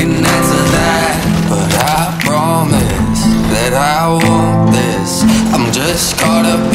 can answer that, but I promise that I want this. I'm just caught up